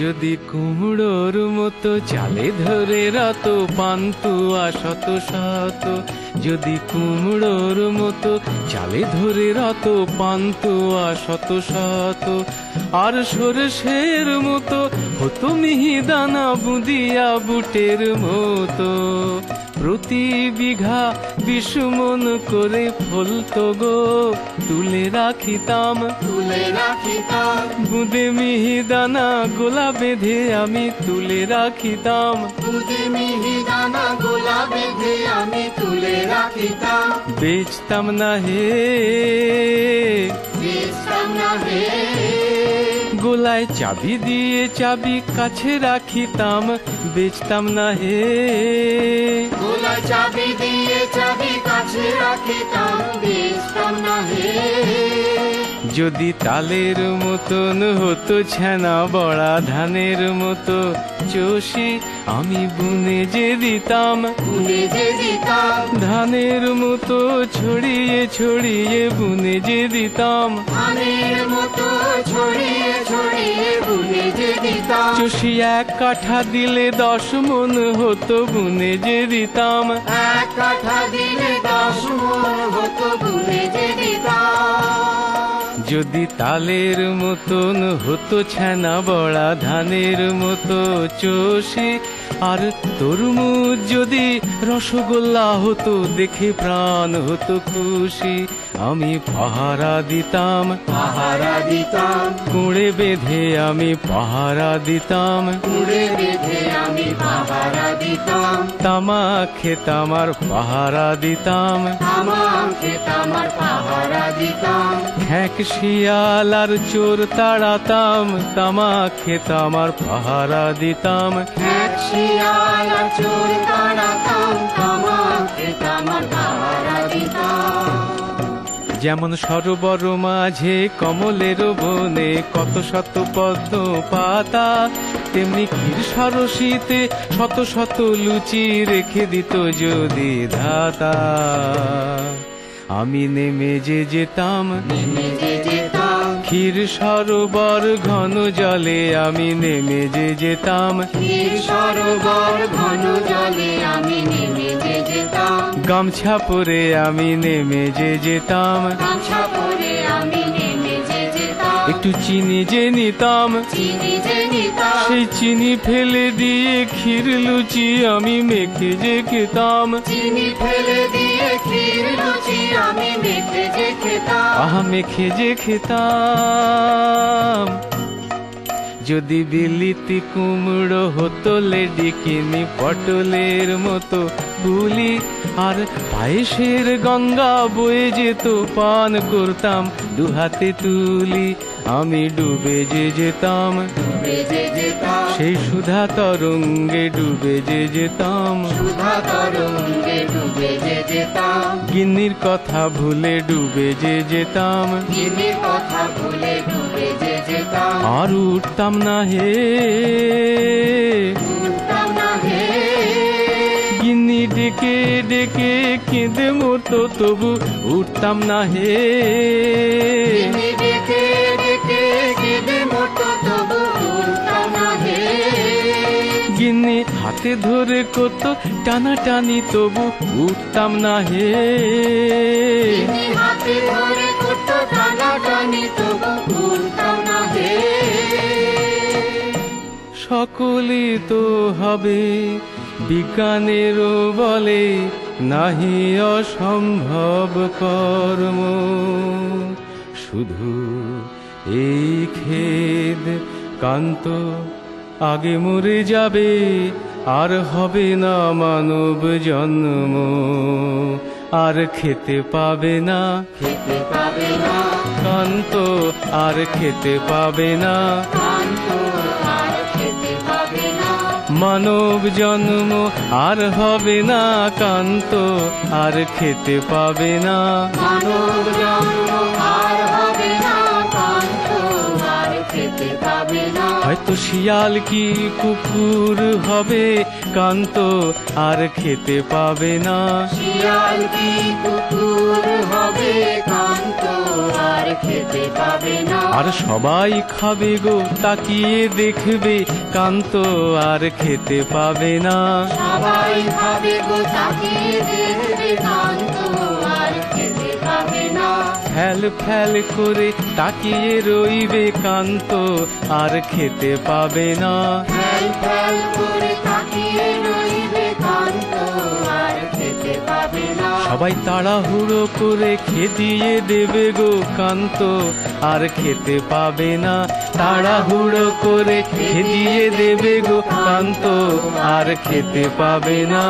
যদি কুমড়োর মতো চালে ধরে রাত পান্তুয়া শত শত, যদি কুমড়োর মতো চালে ধরে রাত পান্তুয়া শত শত, আর সরষের মতো হতো মিহিদানা বুদিয়া বুটের মতো। প্রতি বিঘা বিষমন করে ফলতো গো তুলে রাখিতাম। তুলে রাখিতাম। বুদে মিহিদানা গোলা বেঁধে আমি তুলে রাখিতাম। তুদে মিহি দানা গোলা বেঁধে আমি তুলে রাখিতাম। বেচতাম না হে। বেচতাম না হে। গোলায় চাবি দিয়ে চাবি কাছে রাখিতাম, বেচতাম না হে। গোলায় চাবি দিয়ে চাবি কাছে রাখিতাম, বেচতাম না হে। যদি তালের মতন হতো ছানা বড়া ধানের মতো চষি আমি বুনে যে দিতাম। বুনে যে দিতাম। ধানের মতো ছড়িয়ে ছড়িয়ে বুনে যে দিতাম। ধানের মতো ছড়িয়ে ছড়িয়ে বুনে যে দিতাম। চষি এক কাঠা দিলে দশ মন হতো বুনে যে দিতাম। এক কাঠা দিলে দশ মন হতো বুনে যে দিতাম। যদি তালের মতন হতো ছানা বড়া ধানের মতো চষি আর তরমুজ যদি রসগোল্লা হতো দেখে প্রাণ হতো খুশি। আমি পাহারা দিতাম। পাহারা দিতাম। কুড়ে বেঁধে আমি পাহারা দিতাম। কুড়ে বেঁধে আমি দিতাম। তামাক খেতাম আর পাহারা দিতাম। তামাম খেতাম আর পাহারা দিতাম। খ্যাক শিয়াল আর চোর তাড়াতাম। তামাক খেতাম আর পাহারা দিতাম। শিয়াল আর চোর তাড়াতাম। খেতাম আর পাহারা দিতাম। যেমন সরোবর মাঝে কমলের বনে কত শত পদ্ম পাতা, তেমনি ক্ষীর সরসিতে শত শত লুচি রেখে দিত যদি ধাতা। আমি নেমে যে যেতাম, নেমে যে যেতাম ক্ষীর সরোবর ঘন জলে আমি নেমে যে যেতাম। ক্ষীর সরোবর ঘন জলে আমি নেমে যে যেতাম। গামছা পরে আমি নেমে যে যেতাম। গামছা পরে আমি নেমে যে যেতাম। একটু চিনি যে নিতাম। চিনি যে নিতাম। সেই চিনি ফেলে দিয়ে ক্ষীর লুচি আমি মেখে যে খেতাম। চিনি ফেলে দিয়ে ক্ষীর লুচি আমি মেখে যে খেতাম আহা যে খেতাম। যদি বিলিতি কুমড়ো হতো লেডি কিনি পটলের মতো বুলি আর পায়েসের গঙ্গা বয়ে যেত পান করতাম দুহাতে তুলি আমি ডুবে যে যেতাম। সেই সুধা তরঙ্গে ডুবে যে যেতাম। গিন্নির কথা ভুলে ডুবে যে যেতাম। কথা ভুলে ডুবে যে যেতাম। আর উঠতাম না হে। গিন্নি ডেকে ডেকে কেঁদে মতো তবু উঠতাম না হে। গিন্নি হাতে ধরে কত টানা টানি তবু উঠতাম না হে। হাতে ধরে কত টানা টানি তবু উঠতাম সকলে তো হবে। বিজ্ঞানেরও বলে নাহি অসম্ভব কর্ম। শুধু এই খেদ কান্ত আগে মরে যাবে আর হবে না মানব জন্ম। আর খেতে পাবে না খেতে পাবে না। কান্ত আর খেতে পাবে না। মানব জন্ম আর হবে না কান্ত আর খেতে পাবে না। মানব জন্ম হয়তো শিয়াল কি কুকুর হবে কান্ত আর খেতে পাবে না। শিয়াল কি কুকুর হবে কান্ত আর খেতে পাবে না। আর সবাই খাবে গো তাকিয়ে দেখবে কান্ত আর খেতে পাবে না। সবাই ভাবে গো তাকিয়ে দেখবে কান্ত ফ্যাল ফ্যাল করে তাকিয়ে রইবে কান্ত আর খেতে পাবে না। ফ্যাল ফ্যাল করে তাকিয়ে রইবে কান্ত আর খেতে পাবে না। সবাই তাড়াহুড়ো করে খেদিয়ে দেবে গো কান্ত আর খেতে পাবে না। তাড়াহুড়ো করে খেদিয়ে দেবে গো কান্ত আর খেতে পাবে না।